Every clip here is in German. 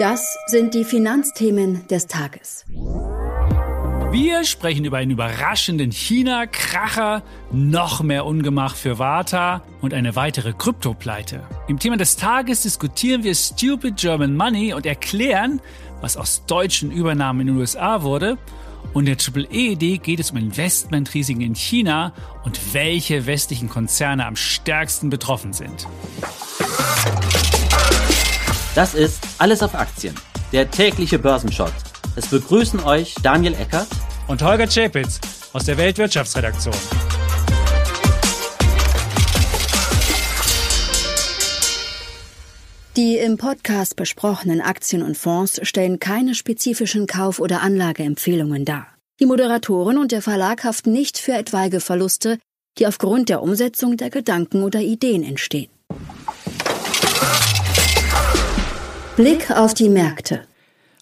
Das sind die Finanzthemen des Tages. Wir sprechen über einen überraschenden China-Kracher, noch mehr Ungemach für Warta und eine weitere Kryptopleite. Im Thema des Tages diskutieren wir Stupid German Money und erklären, was aus deutschen Übernahmen in den USA wurde. Und der Triple-E-Idee geht es um Investmentrisiken in China und welche westlichen Konzerne am stärksten betroffen sind. Das ist Alles auf Aktien, der tägliche Börsenshot. Es begrüßen euch Daniel Eckert und Holger Czepitz aus der Weltwirtschaftsredaktion. Die im Podcast besprochenen Aktien und Fonds stellen keine spezifischen Kauf- oder Anlageempfehlungen dar. Die Moderatoren und der Verlag haften nicht für etwaige Verluste, die aufgrund der Umsetzung der Gedanken oder Ideen entstehen. Blick auf die Märkte.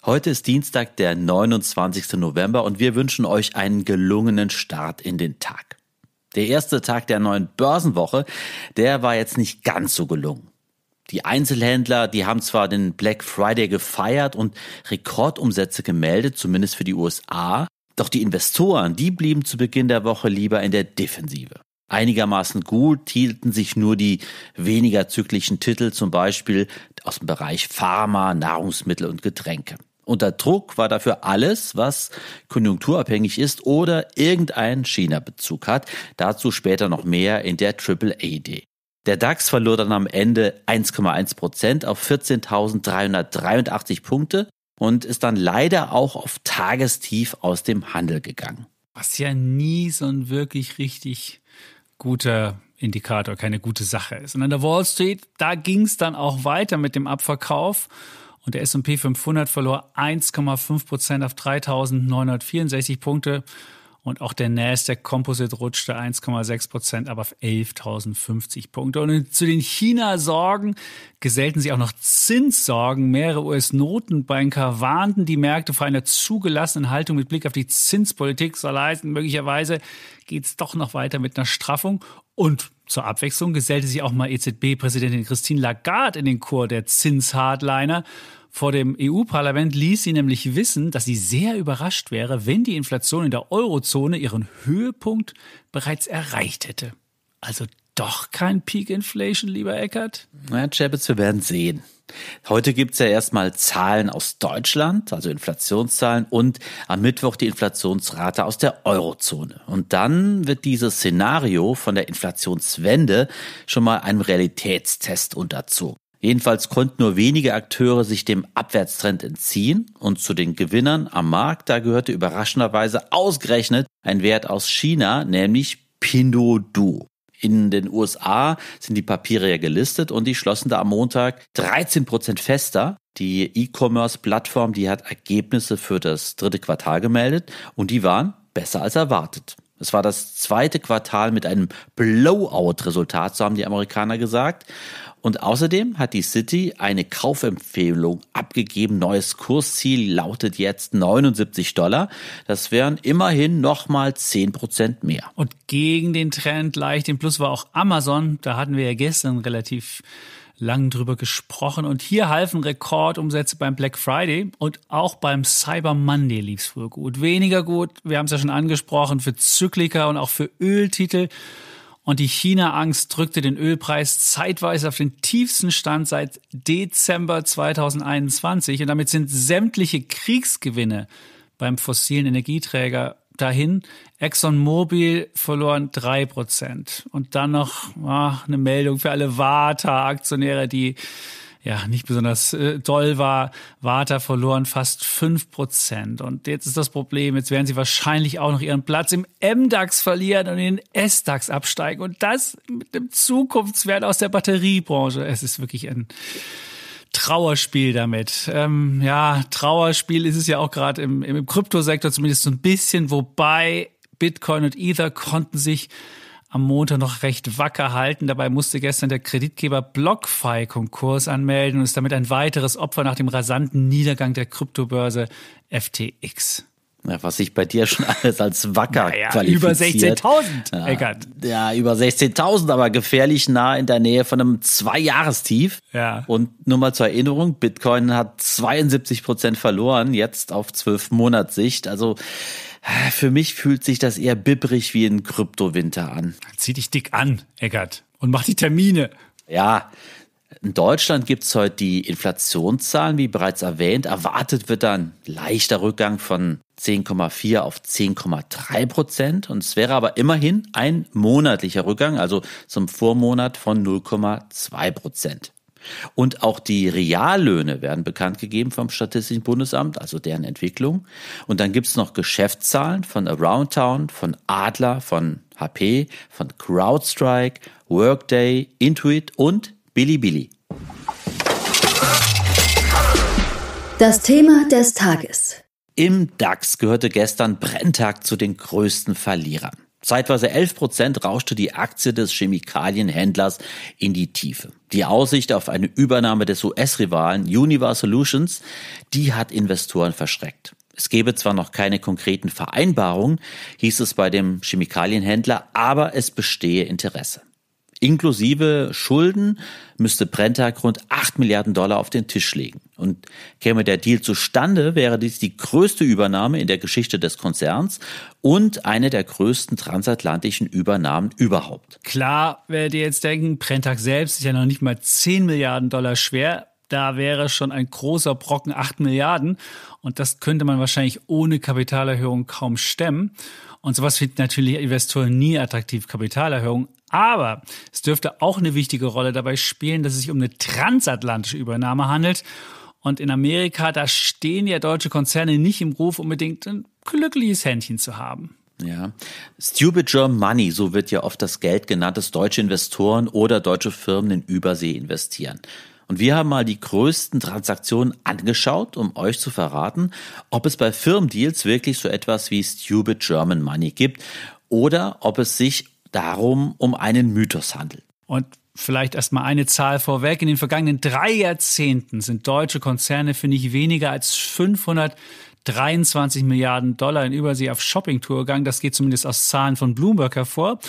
Heute ist Dienstag, der 29. November und wir wünschen euch einen gelungenen Start in den Tag. Der erste Tag der neuen Börsenwoche, der war jetzt nicht ganz so gelungen. Die Einzelhändler, die haben zwar den Black Friday gefeiert und Rekordumsätze gemeldet, zumindest für die USA, doch die Investoren, die blieben zu Beginn der Woche lieber in der Defensive. Einigermaßen gut hielten sich nur die weniger zyklischen Titel, zum Beispiel aus dem Bereich Pharma, Nahrungsmittel und Getränke. Unter Druck war dafür alles, was konjunkturabhängig ist oder irgendeinen China-Bezug hat. Dazu später noch mehr in der AAA-D. Der DAX verlor dann am Ende 1,1 Prozent auf 14.383 Punkte und ist dann leider auch auf Tagestief aus dem Handel gegangen. Was ja nie so ein wirklich richtig guter Indikator, keine gute Sache ist. Und an der Wall Street, da ging es dann auch weiter mit dem Abverkauf. Und der S&P 500 verlor 1,5 Prozent auf 3.964 Punkte. Und auch der Nasdaq Composite rutschte 1,6 Prozent, aber auf 11.050 Punkte. Und zu den China-Sorgen gesellten sich auch noch Zinssorgen. Mehrere US-Notenbanker warnten die Märkte vor einer zugelassenen Haltung mit Blick auf die Zinspolitik. Soll heißen, möglicherweise geht es doch noch weiter mit einer Straffung. Und zur Abwechslung gesellte sich auch mal EZB-Präsidentin Christine Lagarde in den Chor der Zinshardliner. Vor dem EU-Parlament ließ sie nämlich wissen, dass sie sehr überrascht wäre, wenn die Inflation in der Eurozone ihren Höhepunkt bereits erreicht hätte. Also doch kein Peak Inflation, lieber Eckert? Na, Chapitz, wir werden sehen. Heute gibt's ja erstmal Zahlen aus Deutschland, also Inflationszahlen, und am Mittwoch die Inflationsrate aus der Eurozone. Und dann wird dieses Szenario von der Inflationswende schon mal einem Realitätstest unterzogen. Jedenfalls konnten nur wenige Akteure sich dem Abwärtstrend entziehen und zu den Gewinnern am Markt, da gehörte überraschenderweise ausgerechnet ein Wert aus China, nämlich Pinduoduo. In den USA sind die Papiere ja gelistet und die schlossen da am Montag 13 Prozent fester. Die E-Commerce-Plattform, die hat Ergebnisse für das dritte Quartal gemeldet und die waren besser als erwartet. Es war das zweite Quartal mit einem Blowout-Resultat, so haben die Amerikaner gesagt. Und außerdem hat die City eine Kaufempfehlung abgegeben. Neues Kursziel lautet jetzt 79 Dollar. Das wären immerhin nochmal 10 Prozent mehr. Und gegen den Trend leicht im Plus war auch Amazon. Da hatten wir ja gestern relativ lang drüber gesprochen. Und hier halfen Rekordumsätze beim Black Friday und auch beim Cyber Monday lief es früher gut. Weniger gut, wir haben es ja schon angesprochen, für Zykliker und auch für Öltitel. Und die China-Angst drückte den Ölpreis zeitweise auf den tiefsten Stand seit Dezember 2021. Und damit sind sämtliche Kriegsgewinne beim fossilen Energieträger dahin. ExxonMobil verloren drei Prozent. Und dann noch ach, eine Meldung für alle Warta-Aktionäre, die ja nicht besonders äh, doll war. Warta verloren fast fünf Prozent. Und jetzt ist das Problem, jetzt werden sie wahrscheinlich auch noch ihren Platz im MDAX verlieren und in den S-DAX absteigen. Und das mit dem Zukunftswert aus der Batteriebranche. Es ist wirklich ein Trauerspiel damit. Ähm, ja, Trauerspiel ist es ja auch gerade im, im Kryptosektor zumindest so ein bisschen, wobei Bitcoin und Ether konnten sich am Montag noch recht wacker halten. Dabei musste gestern der Kreditgeber BlockFi Konkurs anmelden und ist damit ein weiteres Opfer nach dem rasanten Niedergang der Kryptobörse FTX. Was sich bei dir schon alles als wacker naja, qualifiziert. Über 16.000, Eckert. Ja, über 16.000, aber gefährlich nah in der Nähe von einem Zwei-Jahrestief. Ja. Und nur mal zur Erinnerung, Bitcoin hat 72 Prozent verloren, jetzt auf 12 Monatssicht. Also für mich fühlt sich das eher bibbrig wie ein Kryptowinter an. Zieh dich dick an, Eckert, und mach die Termine. Ja, in Deutschland gibt es heute die Inflationszahlen, wie bereits erwähnt. Erwartet wird dann leichter Rückgang von 10,4 auf 10,3 Prozent. Und es wäre aber immerhin ein monatlicher Rückgang, also zum Vormonat von 0,2 Prozent. Und auch die Reallöhne werden bekannt gegeben vom Statistischen Bundesamt, also deren Entwicklung. Und dann gibt es noch Geschäftszahlen von Around Town, von Adler, von HP, von CrowdStrike, Workday, Intuit und Bilibili. Das Thema des Tages. Im DAX gehörte gestern Brenntag zu den größten Verlierern. Zeitweise 11 Prozent rauschte die Aktie des Chemikalienhändlers in die Tiefe. Die Aussicht auf eine Übernahme des US-Rivalen Univar Solutions, die hat Investoren verschreckt. Es gebe zwar noch keine konkreten Vereinbarungen, hieß es bei dem Chemikalienhändler, aber es bestehe Interesse. Inklusive Schulden müsste Brenntag rund 8 Milliarden Dollar auf den Tisch legen. Und käme der Deal zustande, wäre dies die größte Übernahme in der Geschichte des Konzerns und eine der größten transatlantischen Übernahmen überhaupt. Klar, werdet ihr jetzt denken, Brenntag selbst ist ja noch nicht mal 10 Milliarden Dollar schwer. Da wäre schon ein großer Brocken 8 Milliarden. Und das könnte man wahrscheinlich ohne Kapitalerhöhung kaum stemmen. Und sowas finden natürlich Investoren nie attraktiv, Kapitalerhöhung. Aber es dürfte auch eine wichtige Rolle dabei spielen, dass es sich um eine transatlantische Übernahme handelt. Und in Amerika, da stehen ja deutsche Konzerne nicht im Ruf, unbedingt ein glückliches Händchen zu haben. Ja, Stupid German Money, so wird ja oft das Geld genannt, das deutsche Investoren oder deutsche Firmen in Übersee investieren. Und wir haben mal die größten Transaktionen angeschaut, um euch zu verraten, ob es bei Firmendeals wirklich so etwas wie Stupid German Money gibt oder ob es sich darum um einen Mythos handelt. Und vielleicht erstmal eine Zahl vorweg. In den vergangenen drei Jahrzehnten sind deutsche Konzerne für nicht weniger als 523 Milliarden Dollar in Übersee auf Shoppingtour gegangen. Das geht zumindest aus Zahlen von Bloomberg hervor.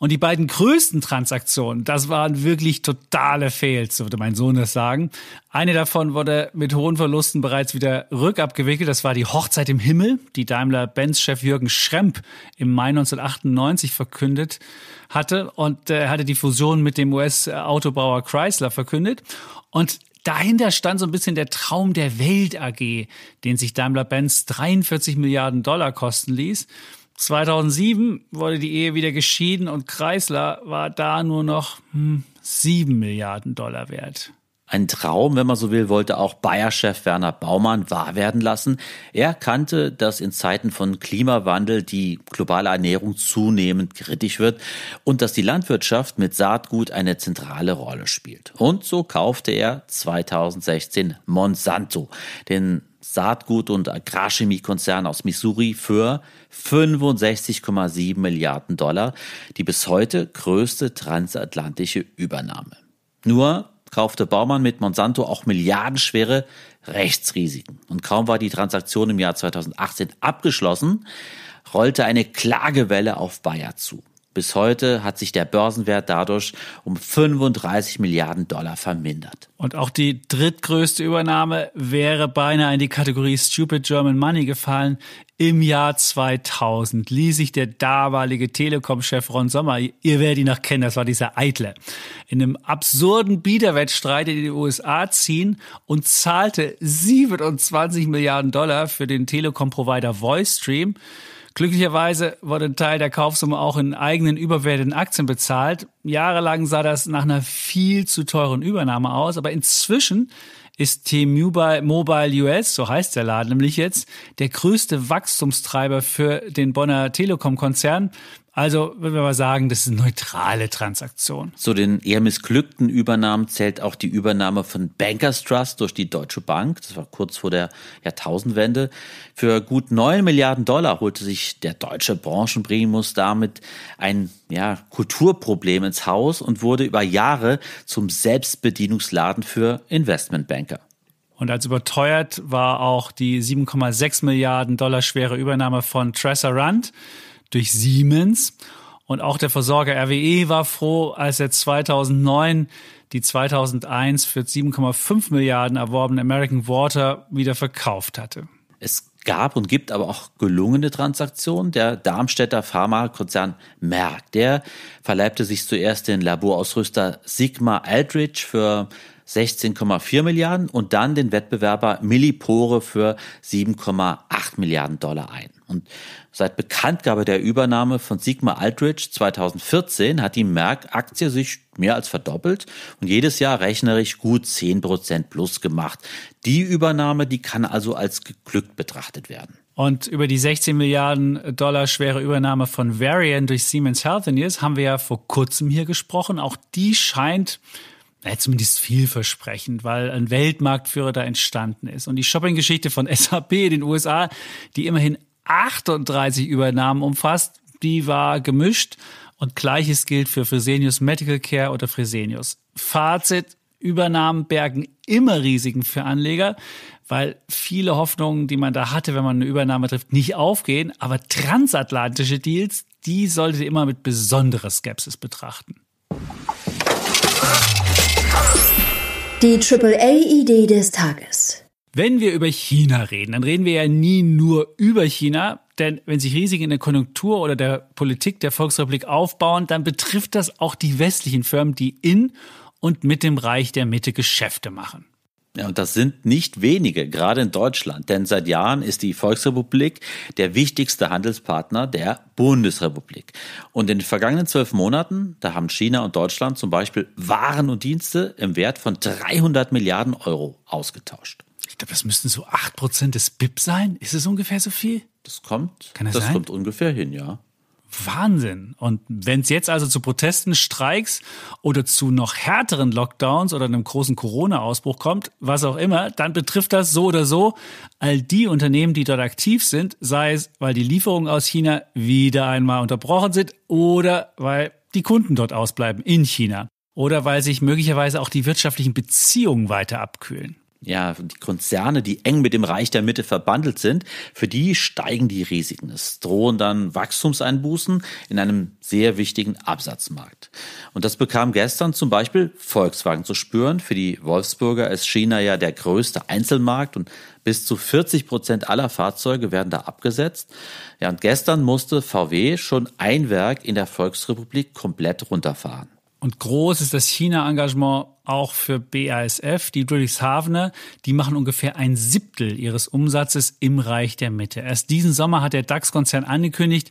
Und die beiden größten Transaktionen, das waren wirklich totale Fails, würde mein Sohn das sagen. Eine davon wurde mit hohen Verlusten bereits wieder rückabgewickelt. Das war die Hochzeit im Himmel, die Daimler-Benz-Chef Jürgen Schremp im Mai 1998 verkündet hatte und er äh, hatte die Fusion mit dem US-Autobauer Chrysler verkündet. Und dahinter stand so ein bisschen der Traum der Welt AG, den sich Daimler-Benz 43 Milliarden Dollar kosten ließ. 2007 wurde die Ehe wieder geschieden und Chrysler war da nur noch hm, 7 Milliarden Dollar wert. Ein Traum, wenn man so will, wollte auch Bayer-Chef Werner Baumann wahr werden lassen. Er kannte, dass in Zeiten von Klimawandel die globale Ernährung zunehmend kritisch wird und dass die Landwirtschaft mit Saatgut eine zentrale Rolle spielt. Und so kaufte er 2016 Monsanto, den Saatgut- und Agrarchemiekonzern aus Missouri für 65,7 Milliarden Dollar, die bis heute größte transatlantische Übernahme. Nur kaufte Baumann mit Monsanto auch milliardenschwere Rechtsrisiken. Und kaum war die Transaktion im Jahr 2018 abgeschlossen, rollte eine Klagewelle auf Bayer zu. Bis heute hat sich der Börsenwert dadurch um 35 Milliarden Dollar vermindert. Und auch die drittgrößte Übernahme wäre beinahe in die Kategorie Stupid German Money gefallen. Im Jahr 2000 ließ sich der damalige Telekom-Chef Ron Sommer, ihr werdet ihn noch kennen, das war dieser Eitle, in einem absurden Biederwettstreit in die USA ziehen und zahlte 27 Milliarden Dollar für den Telekom-Provider VoiceStream. Glücklicherweise wurde ein Teil der Kaufsumme auch in eigenen überwerteten Aktien bezahlt. Jahrelang sah das nach einer viel zu teuren Übernahme aus, aber inzwischen ist T-Mobile Mobile US, so heißt der Laden nämlich jetzt, der größte Wachstumstreiber für den Bonner Telekom-Konzern. Also würden wir mal sagen, das ist eine neutrale Transaktion. Zu den eher missglückten Übernahmen zählt auch die Übernahme von Bankers Trust durch die Deutsche Bank. Das war kurz vor der Jahrtausendwende. Für gut 9 Milliarden Dollar holte sich der deutsche Branchenprimus damit ein ja, Kulturproblem ins Haus und wurde über Jahre zum Selbstbedienungsladen für Investmentbanker. Und als überteuert war auch die 7,6 Milliarden Dollar schwere Übernahme von Tressa Rand durch Siemens. Und auch der Versorger RWE war froh, als er 2009 die 2001 für 7,5 Milliarden erworbene American Water wieder verkauft hatte. Es gab und gibt aber auch gelungene Transaktionen. Der Darmstädter Pharmakonzern Merck, der verleibte sich zuerst den Laborausrüster Sigma Aldrich für 16,4 Milliarden und dann den Wettbewerber Millipore für 7,8 Milliarden Dollar ein. Und seit Bekanntgabe der Übernahme von Sigma Aldrich 2014 hat die Merck-Aktie sich mehr als verdoppelt und jedes Jahr rechnerisch gut 10 Prozent plus gemacht. Die Übernahme, die kann also als geglückt betrachtet werden. Und über die 16 Milliarden Dollar schwere Übernahme von Varian durch Siemens Healthineers haben wir ja vor kurzem hier gesprochen. Auch die scheint ja, zumindest vielversprechend, weil ein Weltmarktführer da entstanden ist. Und die Shopping-Geschichte von SAP in den USA, die immerhin 38 Übernahmen umfasst, die war gemischt. Und gleiches gilt für Fresenius Medical Care oder Fresenius. Fazit, Übernahmen bergen immer Risiken für Anleger, weil viele Hoffnungen, die man da hatte, wenn man eine Übernahme trifft, nicht aufgehen. Aber transatlantische Deals, die solltet ihr immer mit besonderer Skepsis betrachten. Die AAA-Idee des Tages. Wenn wir über China reden, dann reden wir ja nie nur über China, denn wenn sich Risiken in der Konjunktur oder der Politik der Volksrepublik aufbauen, dann betrifft das auch die westlichen Firmen, die in und mit dem Reich der Mitte Geschäfte machen. Ja, und das sind nicht wenige, gerade in Deutschland, denn seit Jahren ist die Volksrepublik der wichtigste Handelspartner der Bundesrepublik. Und in den vergangenen zwölf Monaten, da haben China und Deutschland zum Beispiel Waren und Dienste im Wert von 300 Milliarden Euro ausgetauscht. Ich glaube, das müssten so acht Prozent des BIP sein. Ist es ungefähr so viel? Das kommt, Kann das, das sein? kommt ungefähr hin, ja. Wahnsinn. Und wenn es jetzt also zu Protesten, Streiks oder zu noch härteren Lockdowns oder einem großen Corona-Ausbruch kommt, was auch immer, dann betrifft das so oder so all die Unternehmen, die dort aktiv sind, sei es, weil die Lieferungen aus China wieder einmal unterbrochen sind oder weil die Kunden dort ausbleiben in China oder weil sich möglicherweise auch die wirtschaftlichen Beziehungen weiter abkühlen ja, die Konzerne, die eng mit dem Reich der Mitte verbandelt sind, für die steigen die Risiken. Es drohen dann Wachstumseinbußen in einem sehr wichtigen Absatzmarkt. Und das bekam gestern zum Beispiel Volkswagen zu spüren. Für die Wolfsburger ist China ja der größte Einzelmarkt und bis zu 40 Prozent aller Fahrzeuge werden da abgesetzt. Ja, und gestern musste VW schon ein Werk in der Volksrepublik komplett runterfahren. Und groß ist das China-Engagement auch für BASF. Die Ludwigshavener, die machen ungefähr ein Siebtel ihres Umsatzes im Reich der Mitte. Erst diesen Sommer hat der DAX-Konzern angekündigt,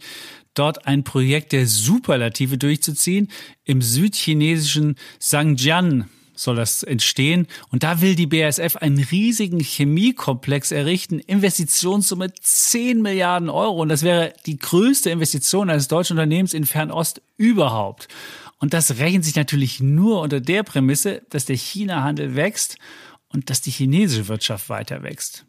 dort ein Projekt der Superlative durchzuziehen. Im südchinesischen Zhangjian soll das entstehen. Und da will die BASF einen riesigen Chemiekomplex errichten. Investitionssumme 10 Milliarden Euro. Und das wäre die größte Investition eines deutschen Unternehmens in Fernost überhaupt. Und das rechnet sich natürlich nur unter der Prämisse, dass der China-Handel wächst und dass die chinesische Wirtschaft weiter wächst.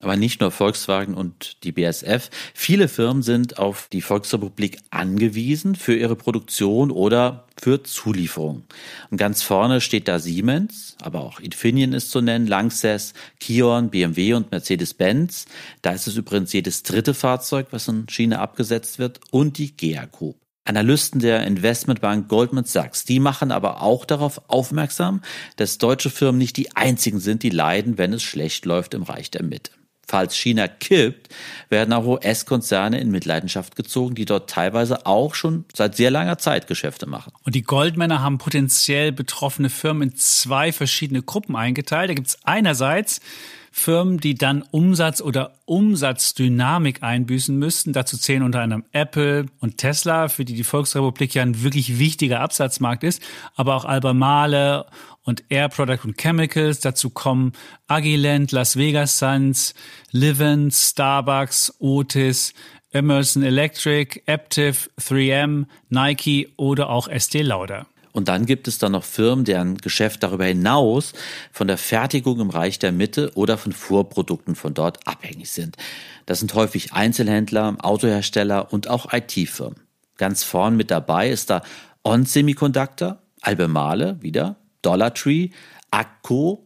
Aber nicht nur Volkswagen und die BSF. Viele Firmen sind auf die Volksrepublik angewiesen für ihre Produktion oder für Zulieferung. Und ganz vorne steht da Siemens, aber auch Infineon ist zu nennen, Lanxess, Kion, BMW und Mercedes-Benz. Da ist es übrigens jedes dritte Fahrzeug, was in China abgesetzt wird und die GEA Group. Analysten der Investmentbank Goldman Sachs, die machen aber auch darauf aufmerksam, dass deutsche Firmen nicht die einzigen sind, die leiden, wenn es schlecht läuft im Reich der Mitte. Falls China kippt, werden auch US-Konzerne in Mitleidenschaft gezogen, die dort teilweise auch schon seit sehr langer Zeit Geschäfte machen. Und die Goldmänner haben potenziell betroffene Firmen in zwei verschiedene Gruppen eingeteilt. Da gibt es einerseits Firmen, die dann Umsatz oder Umsatzdynamik einbüßen müssten. Dazu zählen unter anderem Apple und Tesla, für die die Volksrepublik ja ein wirklich wichtiger Absatzmarkt ist, aber auch Albemarle und Air Product und Chemicals. Dazu kommen Agilent, Las Vegas Suns, Livent, Starbucks, Otis, Emerson Electric, Aptiv, 3M, Nike oder auch Estee Lauder. Und dann gibt es dann noch Firmen, deren Geschäft darüber hinaus von der Fertigung im Reich der Mitte oder von Vorprodukten von dort abhängig sind. Das sind häufig Einzelhändler, Autohersteller und auch IT-Firmen. Ganz vorn mit dabei ist da On Semiconductor, Albemarle wieder, Dollar Tree, Akko,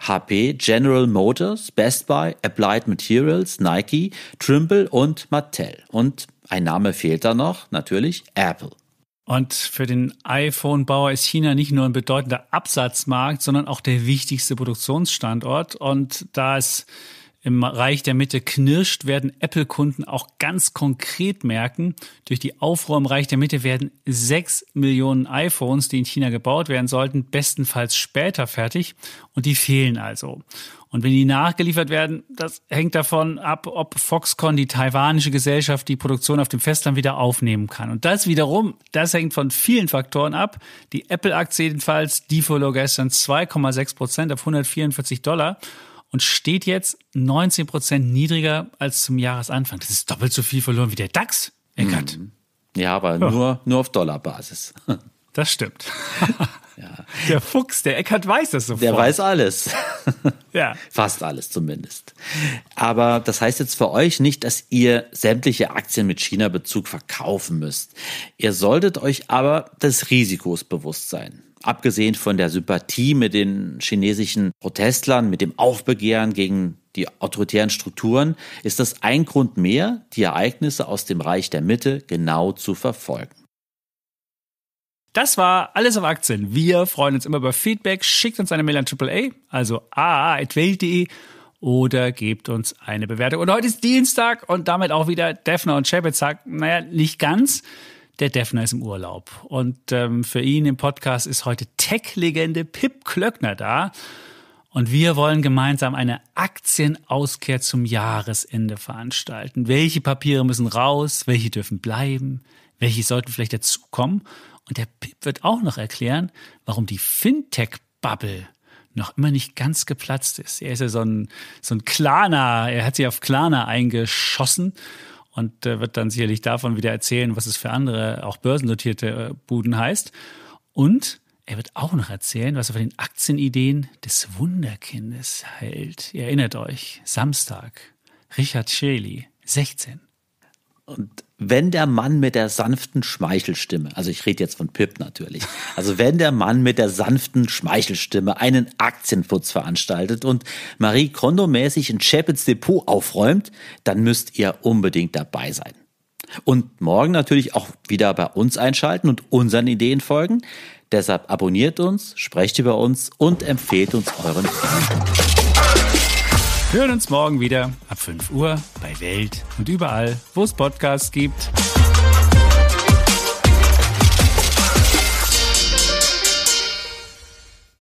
HP, General Motors, Best Buy, Applied Materials, Nike, Trimble und Mattel. Und ein Name fehlt da noch, natürlich Apple. Und für den iPhone-Bauer ist China nicht nur ein bedeutender Absatzmarkt, sondern auch der wichtigste Produktionsstandort. Und da es im Reich der Mitte knirscht, werden Apple-Kunden auch ganz konkret merken, durch die Aufruhr im Reich der Mitte werden sechs Millionen iPhones, die in China gebaut werden sollten, bestenfalls später fertig und die fehlen also. Und wenn die nachgeliefert werden, das hängt davon ab, ob Foxconn, die taiwanische Gesellschaft, die Produktion auf dem Festland wieder aufnehmen kann. Und das wiederum, das hängt von vielen Faktoren ab. Die Apple-Aktie jedenfalls, die verlor gestern 2,6 Prozent auf 144 Dollar und steht jetzt 19 Prozent niedriger als zum Jahresanfang. Das ist doppelt so viel verloren wie der DAX, Eckert. Mhm. Ja, aber ja. nur, nur auf Dollarbasis. Das stimmt. ja. Der Fuchs, der Eckert weiß das sofort. Der weiß alles. ja. Fast alles zumindest. Aber das heißt jetzt für euch nicht, dass ihr sämtliche Aktien mit China-Bezug verkaufen müsst. Ihr solltet euch aber des Risikos bewusst sein. Abgesehen von der Sympathie mit den chinesischen Protestlern, mit dem Aufbegehren gegen die autoritären Strukturen, ist das ein Grund mehr, die Ereignisse aus dem Reich der Mitte genau zu verfolgen. Das war alles auf Aktien. Wir freuen uns immer über Feedback. Schickt uns eine Mail an AAA, also aa.welt.de oder gebt uns eine Bewertung. Und heute ist Dienstag und damit auch wieder Defner und Chapitz sagen, naja, nicht ganz. Der Defner ist im Urlaub. Und ähm, für ihn im Podcast ist heute Tech-Legende Pip Klöckner da. Und wir wollen gemeinsam eine Aktienauskehr zum Jahresende veranstalten. Welche Papiere müssen raus? Welche dürfen bleiben? Welche sollten vielleicht dazukommen? Und der Pip wird auch noch erklären, warum die Fintech-Bubble noch immer nicht ganz geplatzt ist. Er ist ja so ein, so ein Klarner, er hat sich auf Klarner eingeschossen und äh, wird dann sicherlich davon wieder erzählen, was es für andere, auch börsennotierte äh, Buden heißt. Und er wird auch noch erzählen, was er von den Aktienideen des Wunderkindes hält. Ihr erinnert euch, Samstag, Richard Schely, 16. Und wenn der Mann mit der sanften Schmeichelstimme, also ich rede jetzt von Pip natürlich, also wenn der Mann mit der sanften Schmeichelstimme einen Aktienputz veranstaltet und Marie Kondo-mäßig in Chapit's Depot aufräumt, dann müsst ihr unbedingt dabei sein. Und morgen natürlich auch wieder bei uns einschalten und unseren Ideen folgen. Deshalb abonniert uns, sprecht über uns und empfehlt uns euren Freunden hören uns morgen wieder ab 5 Uhr bei Welt und überall, wo es Podcasts gibt.